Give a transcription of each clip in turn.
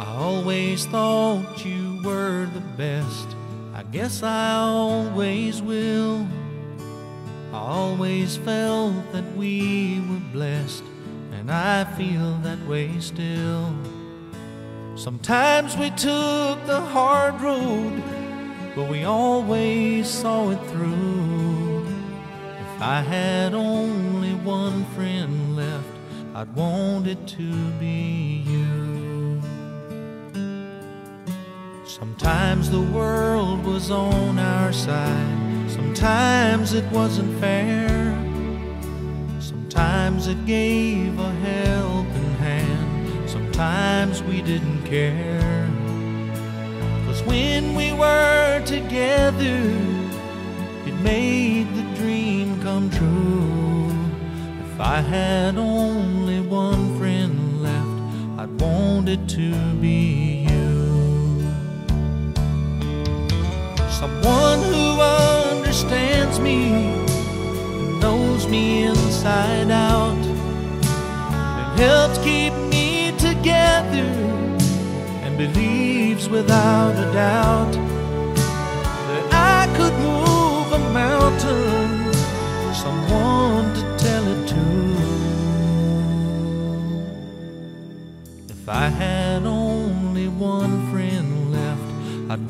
I always thought you were the best. I guess I always will. I always felt that we were blessed, and I feel that way still. Sometimes we took the hard road, but we always saw it through. If I had only one friend left, I'd want it to be you. Sometimes the world was on our side, sometimes it wasn't fair. Sometimes it gave a helping hand, sometimes we didn't care. Cause when we were together, it made the dream come true. If I had only one friend left, I'd want it to be Someone who understands me, knows me inside out, and helps keep me together, and believes without a doubt that I could move a mountain. Someone to tell it to. If I had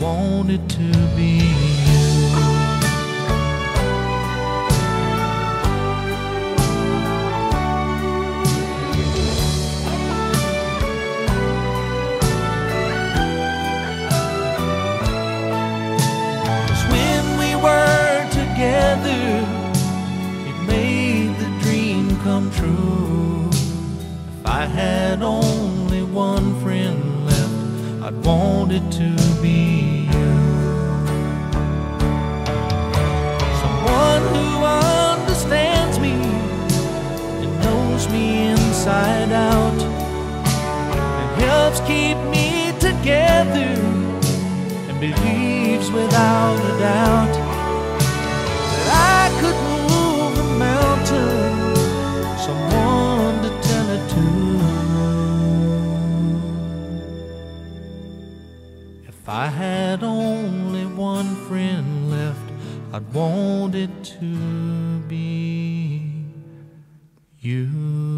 I'd to be when we were together, it made the dream come true. If I had only I'd want it to be you. Someone who understands me and knows me inside out and helps keep me together and believes without a doubt If I had only one friend left, I'd want it to be you.